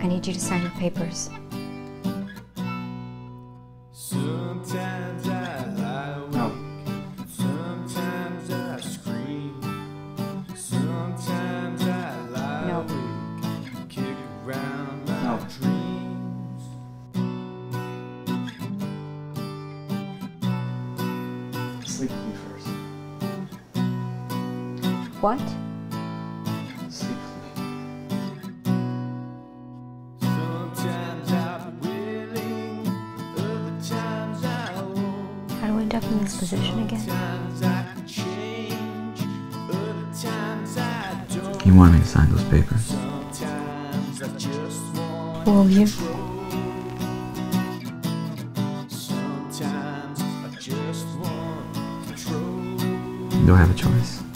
I need you to sign the papers. Sometimes I lie awake. No. Sometimes I scream. Sometimes I lie No. awake. Kick around my No. Sleep with me first. What? I end up in this position again? Sometimes I can change. Other times I don't. You want me to sign those papers? Sometimes I just want. Who are you? Sometimes I just want control. Do I have a choice?